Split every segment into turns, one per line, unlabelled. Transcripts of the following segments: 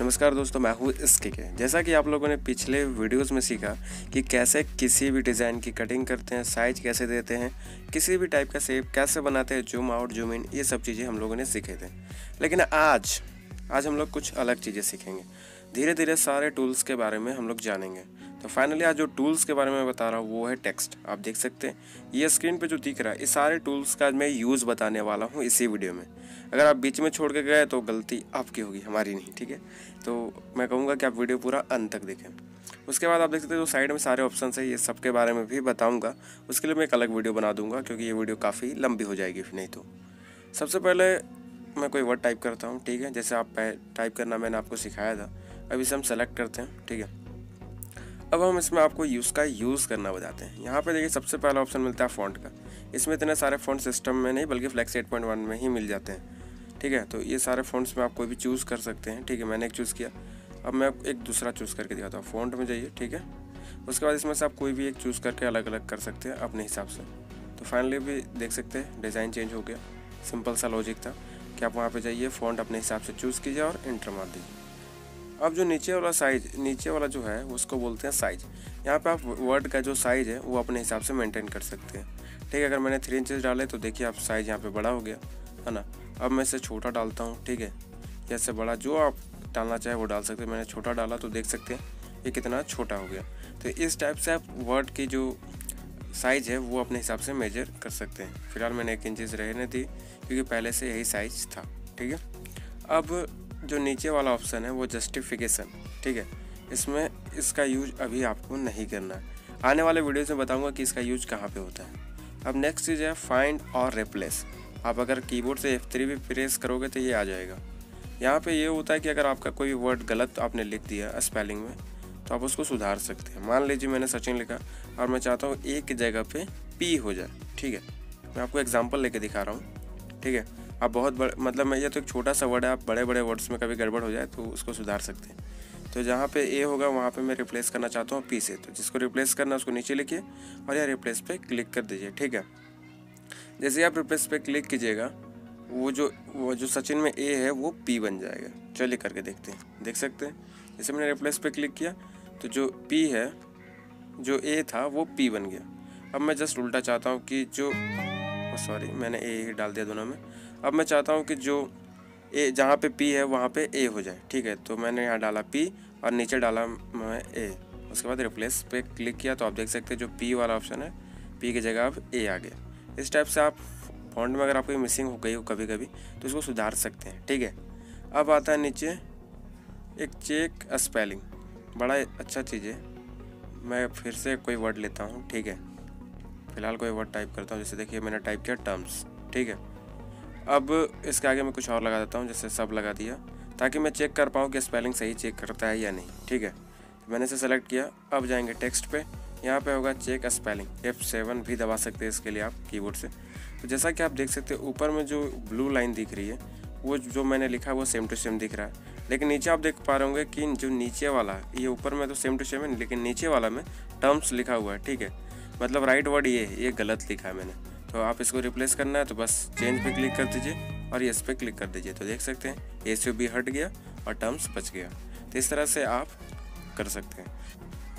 नमस्कार दोस्तों, मैं हूँ इसके के जैसा कि आप लोगों ने पिछले वीडियोस में सीखा कि कैसे किसी भी डिज़ाइन की कटिंग करते हैं, साइज़ कैसे देते हैं, किसी भी टाइप का सेप कैसे बनाते हैं, जूम आउट, जूम इन, ये सब चीज़ें हम लोगों ने सीखे थे। लेकिन आज आज हम लोग कुछ अलग चीज़ें सीखेंगे। धीरे धीरे सारे टूल्स के बारे में हम लोग जानेंगे। तो फाइनली आज जो टूल्स के बारे में बता रहा हूँ, वो है टेक्स्ट आप देख सकते हैं, ये स्क्रीन पे जो दिख रहा है इस सारे टूल्स का मैं यूज़ बताने वाला हूँ इसी वीडियो में। अगर आप बीच में छोड़ के गए तो गलती आपकी होगी, हमारी नहीं, ठीक है? तो मैं कहूँगा कि आप वीडियो पूरा अंत तक देखें। उसके बाद आप देख सकते हैं, जो साइड में सारे ऑप्शन है, ये सब के बारे में भी बताऊँगा। उसके लिए मैं एक अलग वीडियो बना दूँगा, क्योंकि ये वीडियो काफ़ी लंबी हो जाएगी, नहीं तो। सबसे पहले मैं कोई वर्ड टाइप करता हूँ, ठीक है? जैसे आप टाइप करना मैंने आपको सिखाया था। अभी इसे हम सेलेक्ट करते हैं, ठीक है? अब हम इसमें आपको यूज़ का यूज़ करना बताते हैं। यहाँ पे देखिए सबसे पहला ऑप्शन मिलता है फ़ॉन्ट का। इसमें इतने सारे फ़ॉन्ट सिस्टम में नहीं, बल्कि फ्लैक्स एट पॉइंट वन में ही मिल जाते हैं। ठीक है? तो ये सारे फ़ॉन्ट्स में आप कोई भी चूज़ कर सकते हैं। ठीक है, मैंने एक चूज़ किया। अब मैं एक दूसरा चूज़ करके दिखाता हूँ। फ़ॉन्ट में जाइए, ठीक है? उसके बाद इसमें से आप कोई भी एक चूज़ करके अलग अलग कर सकते हैं अपने हिसाब से। तो फाइनली भी देख सकते हैं डिज़ाइन चेंज हो गया। सिंपल सा लॉजिक था कि आप वहाँ पर जाइए फ़ॉन्ट अपने हिसाब से चूज़ कीजिए और इंटर मार दीजिए। अब जो नीचे वाला साइज़ नीचे वाला जो है, उसको बोलते हैं साइज़ यहाँ पे आप वर्ड का जो साइज़ है, वो अपने हिसाब से मेंटेन कर सकते हैं. ठीक है, अगर मैंने थ्री इंचज़ डाले तो देखिए आप साइज़ यहाँ पे बड़ा हो गया, है ना? अब मैं इसे छोटा डालता हूँ, ठीक है? या इससे बड़ा जो आप डालना चाहे, वो डाल सकते हैं. मैंने छोटा डाला तो देख सकते हैं ये कितना छोटा हो गया. तो इस टाइप से आप वर्ड की जो साइज़ है, वो अपने हिसाब से मेजर कर सकते हैं. फ़िलहाल मैंने एक इंचज़ रहने दी, क्योंकि पहले से यही साइज़ था, ठीक है? अब जो नीचे वाला ऑप्शन है, वो जस्टिफिकेशन ठीक है? इसमें इसका यूज़ अभी आपको नहीं करना है। आने वाले वीडियोस में बताऊँगा कि इसका यूज़ कहाँ पे होता है। अब नेक्स्ट चीज़ है फाइंड और रिप्लेस आप अगर कीबोर्ड से F3 भी प्रेस करोगे तो ये आ जाएगा। यहाँ पे ये होता है कि अगर आपका कोई वर्ड गलत आपने लिख दिया स्पेलिंग में तो आप उसको सुधार सकते हैं। मान लीजिए मैंने सचिन लिखा, और मैं चाहता हूँ एक जगह पे पी हो जाए, ठीक है? मैं आपको एग्ज़ाम्पल लेके दिखा रहा हूँ, ठीक है? आप बहुत बड़े मतलब मैं, ये तो एक छोटा सा वर्ड है, आप बड़े बड़े वर्ड्स में कभी गड़बड़ हो जाए तो उसको सुधार सकते हैं। तो जहाँ पे ए होगा, वहाँ पे मैं रिप्लेस करना चाहता हूँ पी से तो जिसको रिप्लेस करना है उसको नीचे लिखिए और यह रिप्लेस पे क्लिक कर दीजिए, ठीक है? जैसे आप रिप्लेस पे क्लिक कीजिएगा, वो जो वो जो सचिन में ए है, वो पी बन जाएगा। चलिए करके देखते हैं, देख सकते हैं? जैसे मैंने रिप्लेस पे क्लिक किया तो जो पी है, जो ए था, वो पी बन गया। अब मैं जस्ट उल्टा चाहता हूँ कि जो सॉरी मैंने ए डाल दिया दोनों में। अब मैं चाहता हूँ कि जो ए, जहाँ पे पी है, वहाँ पे ए हो जाए। ठीक है? तो मैंने यहाँ डाला पी और नीचे डाला मैं ए उसके बाद रिप्लेस पे क्लिक किया तो आप देख सकते हैं जो पी वाला ऑप्शन है पी की जगह अब ए आ गया इस टाइप से आप फॉन्ट में अगर आपकी मिसिंग हो गई हो कभी कभी तो इसको सुधार सकते हैं। ठीक है? अब आता है नीचे, एक चेक स्पेलिंग बड़ा अच्छा चीज़ है। मैं फिर से कोई वर्ड लेता हूँ। ठीक है? फ़िलहाल कोई वर्ड टाइप करता हूँ। जैसे देखिए, मैंने टाइप किया टर्म्स ठीक है? अब इसके आगे मैं कुछ और लगा देता हूँ, जैसे सब लगा दिया, ताकि मैं चेक कर पाऊँ कि स्पेलिंग सही चेक करता है या नहीं, ठीक है? तो मैंने इसे सेलेक्ट किया, अब जाएँगे टेक्स्ट पे। यहाँ पे होगा चेक स्पेलिंग एफ़ सेवन भी दबा सकते हैं इसके लिए आप कीबोर्ड से। तो जैसा कि आप देख सकते हैं, ऊपर में जो ब्लू लाइन दिख रही है, वो जो मैंने लिखा है, वो सेम टू सेम दिख रहा है। लेकिन नीचे आप देख पा रहे होंगे कि जो नीचे वाला ये ऊपर में तो सेम टू सेम है, लेकिन नीचे वाला में टर्म्स लिखा हुआ है, ठीक है? मतलब राइट वर्ड ये है, ये गलत लिखा है मैंने। तो आप इसको रिप्लेस करना है तो बस चेंज पे क्लिक कर दीजिए और इस पे क्लिक कर दीजिए। तो देख सकते हैं ए सी भी हट गया और टर्म्स बच गया। तो इस तरह से आप कर सकते हैं।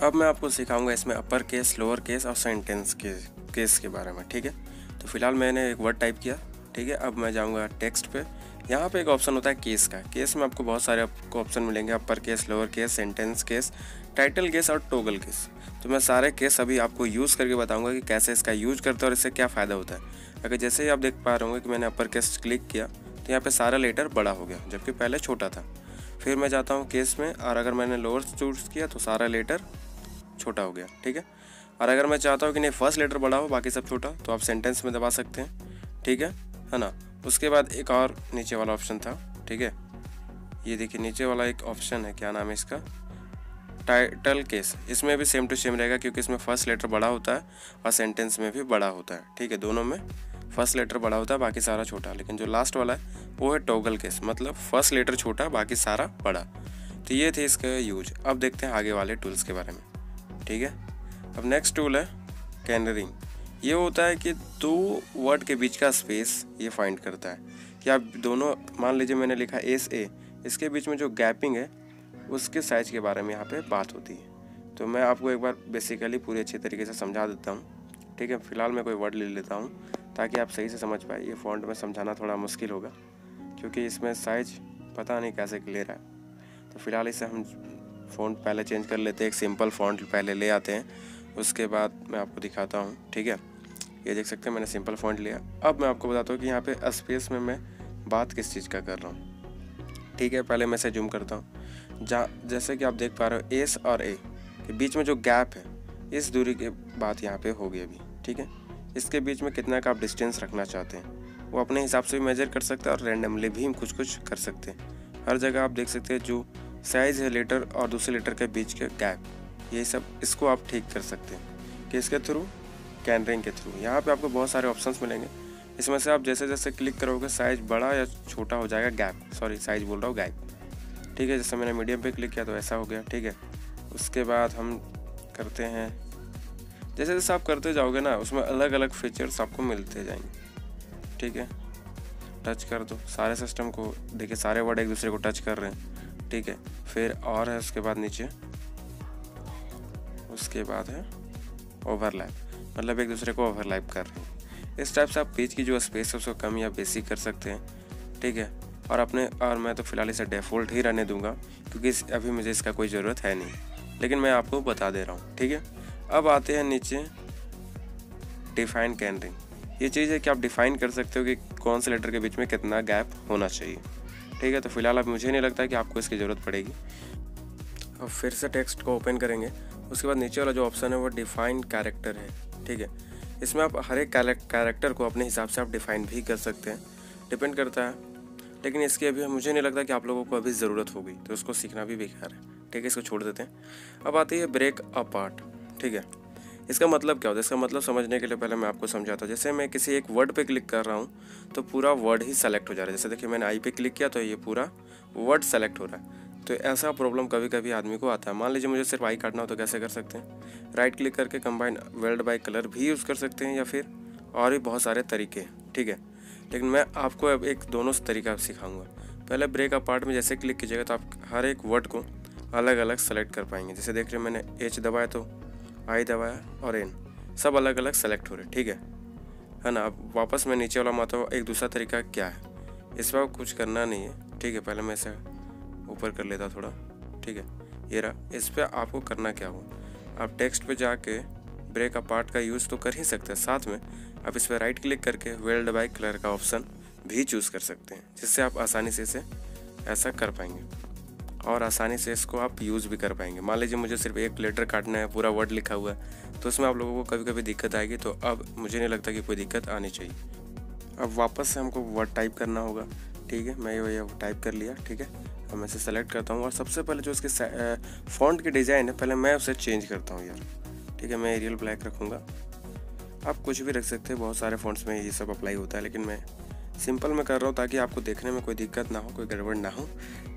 अब मैं आपको सिखाऊँगा इसमें अपर केस लोअर केस और सेंटेंस के केस के बारे में, ठीक है? तो फ़िलहाल मैंने एक वर्ड टाइप किया, ठीक है? अब मैं जाऊँगा टेक्स्ट पे। यहाँ पे एक ऑप्शन होता है केस का। केस में आपको बहुत सारे आपको ऑप्शन मिलेंगे upper case lower case sentence case title case और टोगल केस तो मैं सारे केस अभी आपको यूज़ करके बताऊँगा कि कैसे इसका यूज़ करते हैं और इससे क्या फ़ायदा होता है। अगर जैसे ही आप देख पा रहे होंगे कि मैंने अपर केस क्लिक किया तो यहाँ पर सारा लेटर बड़ा हो गया, जबकि पहले छोटा था। फिर मैं जाता हूँ केस में, और अगर मैंने लोअर चूज़ किया तो सारा लेटर छोटा हो गया, ठीक है? और अगर मैं चाहता हूँ कि नहीं फ़र्स्ट लेटर बड़ा हो, बाकी सब छोटा तो आप सेंटेंस में दबा सकते हैं, ठीक है? है ना? उसके बाद एक और नीचे वाला ऑप्शन था, ठीक है? ये देखिए, नीचे वाला एक ऑप्शन है, क्या नाम है इसका? टाइटल केस इसमें भी सेम टू सेम रहेगा क्योंकि इसमें फ़र्स्ट लेटर बड़ा होता है और सेंटेंस में भी बड़ा होता है, ठीक है? दोनों में फ़र्स्ट लेटर बड़ा होता है, बाकी सारा छोटा। लेकिन जो लास्ट वाला है, वो है टोगल केस मतलब फ़र्स्ट लेटर छोटा, बाकी सारा बड़ा। तो ये थे इसका यूज़ अब देखते हैं आगे वाले टूल्स के बारे में, ठीक है? अब नेक्स्ट टूल है कैनरिंग ये होता है कि दो वर्ड के बीच का स्पेस ये फाइंड करता है। कि आप दोनों, मान लीजिए मैंने लिखा एस ए इसके बीच में जो गैपिंग है, उसके साइज़ के बारे में यहाँ पे बात होती है। तो मैं आपको एक बार बेसिकली पूरी अच्छे तरीके से समझा देता हूँ। ठीक है, फ़िलहाल मैं कोई वर्ड ले लेता हूँ, ताकि आप सही से समझ पाए। ये फ़ॉन्ट में समझाना थोड़ा मुश्किल होगा, क्योंकि इसमें साइज़ पता नहीं कैसे क्लियर है। तो फ़िलहाल इसे हम फ़ॉन्ट पहले चेंज कर लेते हैं, एक सिंपल फ़ॉन्ट पहले ले आते हैं, उसके बाद मैं आपको दिखाता हूँ। ठीक है? ये देख सकते हैं, मैंने सिंपल फ़ॉन्ट लिया। अब मैं आपको बताता हूँ कि यहाँ पे स्पेस में मैं बात किस चीज़ का कर रहा हूँ। ठीक है, पहले मैं से जूम करता हूँ। जहाँ, जैसे कि आप देख पा रहे हो एस और ए के बीच में जो गैप है, इस दूरी की बात यहाँ पे होगी अभी। ठीक है? इसके बीच में कितना का आप डिस्टेंस रखना चाहते हैं, वो अपने हिसाब से भी मेजर कर सकते हैं और रैंडमली भी कुछ कुछ कर सकते हैं। हर जगह आप देख सकते हैं जो साइज़ है लीटर और दूसरे लीटर के बीच के गैप ये सब, इसको आप ठीक कर सकते हैं। कि इसके थ्रू कैनरिंग के थ्रू। यहाँ पे आपको बहुत सारे ऑप्शंस मिलेंगे। इसमें से आप जैसे जैसे क्लिक करोगे साइज़ बड़ा या छोटा हो जाएगा गैप सॉरी साइज़ बोल रहा हूँ गैप ठीक है, जैसे मैंने मीडियम पे क्लिक किया तो ऐसा हो गया, ठीक है। उसके बाद हम करते हैं। जैसे जैसे आप करते जाओगे ना, उसमें अलग अलग फीचर्स आपको मिलते जाएँगे। ठीक है? टच कर दो। सारे सिस्टम को, देखिए, सारे वर्ड एक दूसरे को टच कर रहे हैं। ठीक है? फिर और है उसके बाद नीचे। उसके बाद है ओवरलैप मतलब एक दूसरे को ओवरलैप कर रहे हैं। इस टाइप से आप पेज की जो स्पेस है, उसको कम या बेसिक कर सकते हैं, ठीक है? और अपने, और मैं तो फ़िलहाल इसे डिफ़ॉल्ट ही रहने दूँगा, क्योंकि अभी मुझे इसका कोई ज़रूरत है नहीं। लेकिन मैं आपको बता दे रहा हूँ, ठीक है? अब आते हैं नीचे डिफाइन कैनरिंग ये चीज़ है कि आप डिफाइन कर सकते हो कि कौन से लेटर के बीच में कितना गैप होना चाहिए, ठीक है? तो फ़िलहाल अब मुझे नहीं लगता कि आपको इसकी ज़रूरत पड़ेगी। अब फिर से टेक्स्ट को ओपन करेंगे। उसके बाद नीचे वाला जो ऑप्शन है, वो डिफाइन कैरेक्टर है। ठीक है। इसमें आप हर एक कैरेक्टर को अपने हिसाब से आप डिफाइन भी कर सकते हैं। डिपेंड करता है। लेकिन इसकी अभी मुझे नहीं लगता कि आप लोगों को अभी ज़रूरत होगी तो उसको सीखना भी बेकार है। ठीक है, इसको छोड़ देते हैं। अब आती है ब्रेक अपार्ट ठीक है। इसका मतलब क्या होता है? इसका मतलब समझने के लिए पहले मैं आपको समझाता हूँ। जैसे मैं किसी एक वर्ड पे क्लिक कर रहा हूँ तो पूरा वर्ड ही सेलेक्ट हो जा रहा है। जैसे देखिए, मैंने आई पे क्लिक किया तो ये पूरा वर्ड सेलेक्ट हो रहा है। तो ऐसा प्रॉब्लम कभी कभी आदमी को आता है। मान लीजिए मुझे सिर्फ़ आई काटना हो तो कैसे कर सकते हैं? राइट क्लिक करके कंबाइन वर्ल्ड बाई कलर भी यूज़ कर सकते हैं या फिर और भी बहुत सारे तरीके ठीक है? लेकिन मैं आपको अब एक दोनों तरीका सिखाऊँगा। पहले ब्रेक अपार्ट में जैसे क्लिक कीजिएगा तो आप हर एक वर्ड को अलग अलग सेलेक्ट कर पाएँगे। जैसे देख रहे मैंने एच दबाया तो आई दबाया और एन सब अलग अलग सेलेक्ट हो रहे ठीक है? है ना? अब वापस मैं नीचे वाला माता एक दूसरा तरीका क्या है? इस पर कुछ करना नहीं है, ठीक है? पहले मैं इसे ऊपर कर लेता थोड़ा, ठीक है? ये रहा, इस पर आपको करना क्या हो आप टेक्स्ट पे जाके ब्रेक अपार्ट का यूज़ तो कर ही सकते हैं साथ में। आप इस पर राइट क्लिक करके वेल्ड बाई कलर का ऑप्शन भी चूज़ कर सकते हैं, जिससे आप आसानी से इसे ऐसा कर पाएँगे। और आसानी से इसको आप यूज़ भी कर पाएँगे। मान लीजिए मुझे सिर्फ़ एक लेटर काटना है, पूरा वर्ड लिखा हुआ है तो उसमें आप लोगों को कभी कभी दिक्कत आएगी तो अब मुझे नहीं लगता कि कोई दिक्कत आनी चाहिए। अब वापस से हमको वर्ड टाइप करना होगा, ठीक है? मैं ये टाइप कर लिया, ठीक है? अब मैं इसे सेलेक्ट करता हूँ और सबसे पहले जो उसके फॉन्ट की डिज़ाइन है, पहले मैं उसे चेंज करता हूँ यार। ठीक है, मैं एरियल ब्लैक रखूँगा। आप कुछ भी रख सकते हैं, बहुत सारे फॉन्ट्स में ये सब अप्लाई होता है, लेकिन मैं सिंपल में कर रहा हूँ ताकि आपको देखने में कोई दिक्कत ना हो, कोई गड़बड़ ना हो।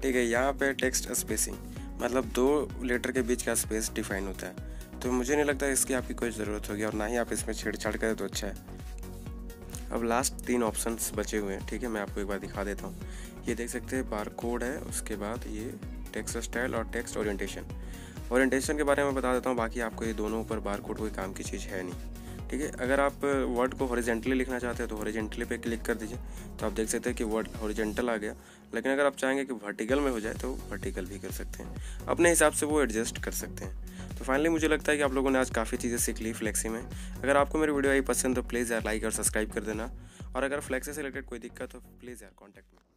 ठीक है, यहाँ पे टेक्स्ट स्पेसिंग मतलब दो लेटर के बीच का स्पेस डिफाइन होता है। तो मुझे नहीं लगता इसकी आपकी कोई ज़रूरत होगी और ना ही आप इसमें छेड़छाड़ करें तो अच्छा है। अब लास्ट तीन ऑप्शंस बचे हुए हैं, ठीक है? मैं आपको एक बार दिखा देता हूँ। ये देख सकते हैं बार कोड है, उसके बाद ये टेक्स्ट स्टाइल और टेक्स्ट ओरिएंटेशन ओरिएंटेशन के बारे में बता देता हूँ, बाकी आपको ये दोनों ऊपर बार कोड कोई काम की चीज़ है नहीं। ठीक है? अगर आप वर्ड को हॉरिजेंटली लिखना चाहते हैं तो हॉरिजेंटली पे क्लिक कर दीजिए। तो आप देख सकते हैं कि वर्ड हॉरिजेंटल आ गया। लेकिन अगर आप चाहेंगे कि वर्टिकल में हो जाए तो वर्टिकल भी कर सकते हैं। अपने हिसाब से वो एडजस्ट कर सकते हैं। तो फाइनली मुझे लगता है कि आप लोगों ने आज काफ़ी चीज़ें सीख ली फ्लैक्सी में। अगर आपको मेरी वीडियो आई पसंद तो प्लीज़ यार लाइक और सब्सक्राइब कर देना। और अगर फ्लैक्सी से रिलेटेड कोई दिक्कत हो प्लीज़ यार कॉन्टैक्ट में